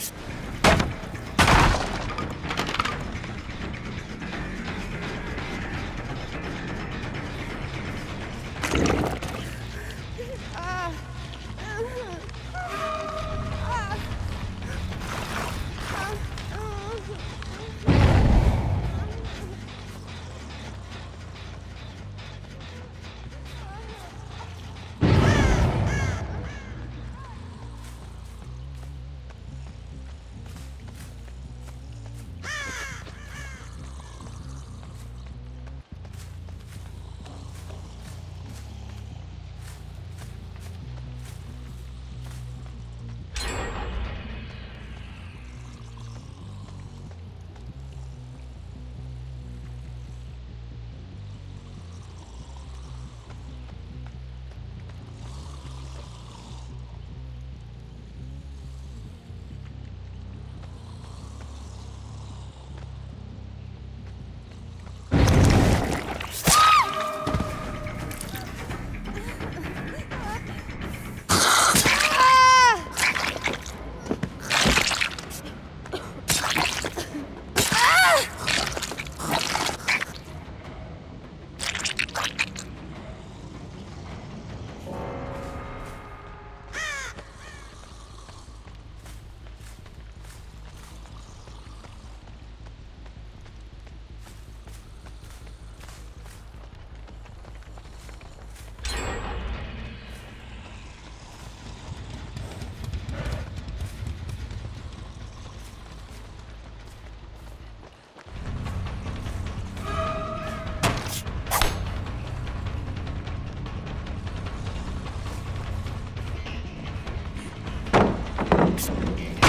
Thanks. Thanks.